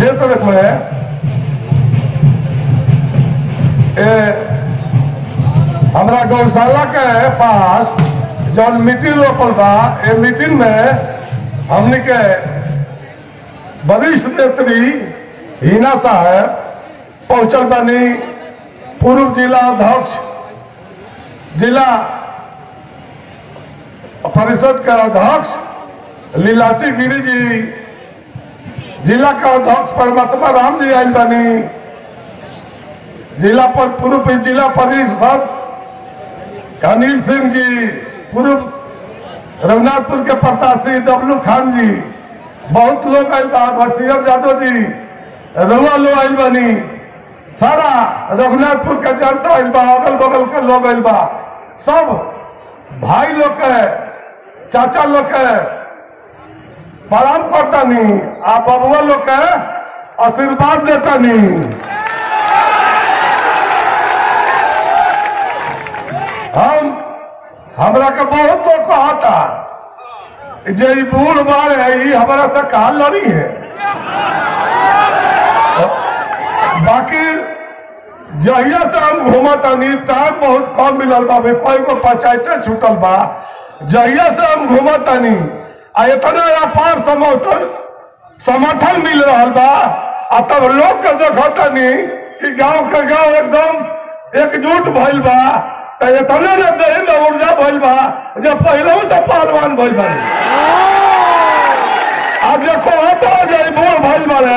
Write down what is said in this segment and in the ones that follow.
में ए, हमरा गौशाला के पास जौन मीटिंग रोपल ए मीटिंग में हमने के वरिष्ठ नेत्री हिना साहब पहुंचल बानी पूर्व जिला अध्यक्ष जिला परिषद के अध्यक्ष लीलाती गिरी जी। जिला का अध्यक्ष परमात्मा राम जी आयल बनी। जिला पर पूर्व जिला परिषद अनिल सिंह जी, पूर्व रघुनाथपुर के प्रत्याशी डब्लू खान जी, बहुत लोग आयल बा, बसीर यादव जी रुआ लोग आयल बानी। सारा रघुनाथपुर के जनता आयल बा अगल बगल के लोग आयल बा। सब भाई लोग के, चाचा लोग के प्रणाम करता नहीं। आप बबुआ लोग के आशीर्वाद देता नहीं। हम, हमरा के बहुत लोग कहता जे बूढ़ बार है हमारा से कहा लड़ी है। बाकी, जहिया से हम घूमतानी टाइम बहुत कम मिलल बा को पंचायते छूटल बा। जहिया से हम घूमतानी आ, इतना अपार समर्थन समर्थन मिल रहा बा। आ, तब लोग के देखतानी कि गाँव के गाँव एकदम एकजुट भइल बा। त इतने न देह में ऊर्जा भइल बा जब पहले तो पहलवान भइल बा। आज जो कहता जे बूढ़ भइल बारे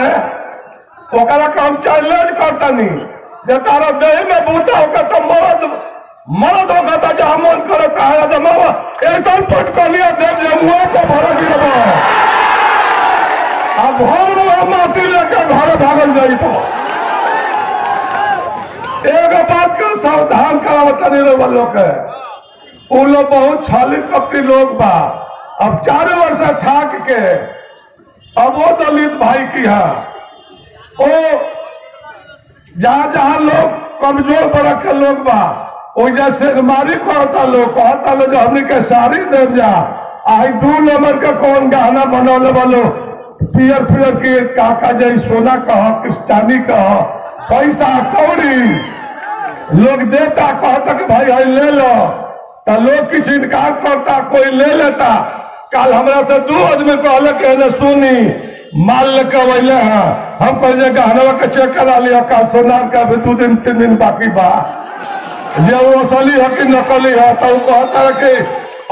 ओकरा के हम चैलेंज करतानी जे तारा देह में बूटा होकर तो मरद मरद होकर तो जो मन करता है तो मामा ऐसा पटकलिया देव जे मुआ को अब माटी लेके घर भागल तो। एगो बात का सावधान रहो लोग है। वो लोग बहुत छाली कपटी लोग बा। अब चार वर्ष थाक के अब वो दलित भाई की है। वो जहाँ जहाँ लोग कमज़ोर वर्ग के लोग बा। जैसे मारी कहता लोग कहता लोग जो हमने के साड़ी दे जा। आई दू नंबर के कौन गहना बनौले वालो? पियर पियर के काका जई सोना कह चांदी कह, पैसा कौड़ी। लोग देता, कहता कि भाई हई ले लो। तो लोग कुछ इनकार करता, कोई ले लेता। कल हमरा से दू आदमी कहल के सुनी माल लेके अवैले हम कहले गहनवा के चेक करा लिया, कल सोनार का अभी दू दिन, तीन दिन बाकी बा। जे वो असली है कि नकली है तो वो कहता कि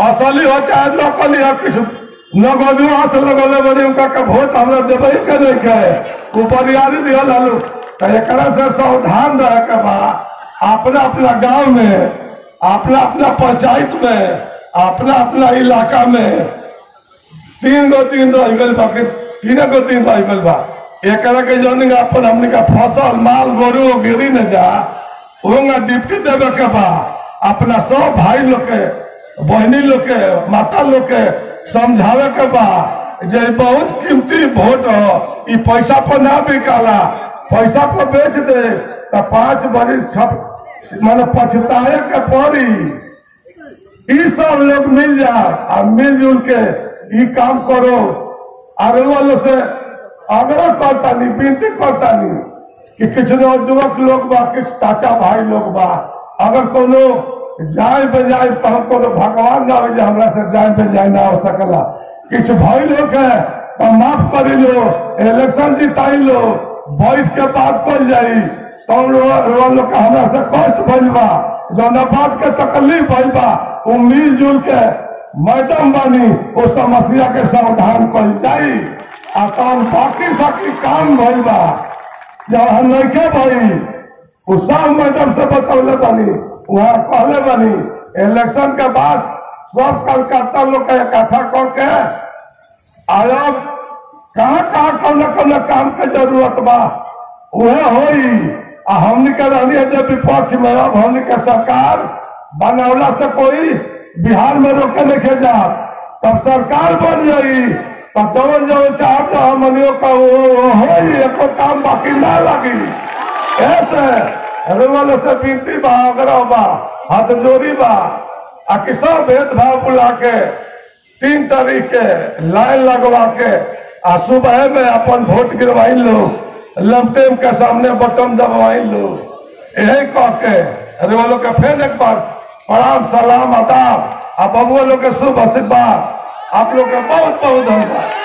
असली हो चाहे नकली है कुछ नगदू हाथ लगले बनी उनका वोट हमरा देवे के नहीं के ऊपर यारी दिया, लालू तो एकरा से सावधान रहे के बा अपना अपना गाँव में अपना अपना पंचायत में अपना अपना इलाका में, तीन गो तीन रह गल बा के तीन गो तीन रह गल बा। एकरा के जौन अपन हमने का फ़सल, माल, गोरू गिरी न जा ओंगा डिप्टी देवे के बा अपना सब भाई लोग के बहनी लोग के माता लोग के समझावे के बा जे बहुत कीमती वोट हो, ई पैसा पर ना बिकाला, पैसा पर बेच दे तो पाँच बरिस छप, माने पछताए के पड़ी। सब लोग मिल और मिलजुल के ई काम करो। और वालों से आग्रह करता नहीं, विनती करता नहीं। कि किसी युवक लोग बा किस चाचा भाई लोग बा अगर कोनो जाए बजाए तो हम कोनो भगवान ना हो हमरा से जाए बजाए ना हो सकला। किछ भाई लोग है तो माफ़ कर लो इलेक्शन जिताई लो बैठ के बात कर जाई। तो लोग के हमरा से कष्ट भइल बा जौन बात के तकलीफ़ भइल बा वो मिलजुल के मैडम बनी वो समस्या के समाधान कर जाई। आ काम बाकी बाकी काम भइल बा जब हम भाई वो मैडम से बतौले बनी, वहाँ कहले बनी इलेक्शन के बाद सब कलकत्ता लोग के इकट्ठा करके आयोग कहाँ कहाँ कौन कौन काम के ज़रूरत बा? वह आ हमने विपक्ष में, अब हमने के सरकार बनौला से कोई बिहार में रोके नहीं जा तब सरकार बन जाई। तब जवन चाहत हमनियों का वो होई एको काम बाकी ना लगी। ऐसे रेवल से विनती बा आग्रह बा हाथ जोड़ी बा, आ कि सब भेदभाव बुला के, तीन तारीख के लाइन लगवा के, आ सुबह में अपन वोट गिरवाई लो, लमटेम के सामने बटन दबवाई लो। यही कह के लोग के फिर एक बार प्रणाम, सलाम, आदाब। आ बबुआ लोग के शुभ आशीर्वाद। आप लोग का बहुत बहुत धन्यवाद।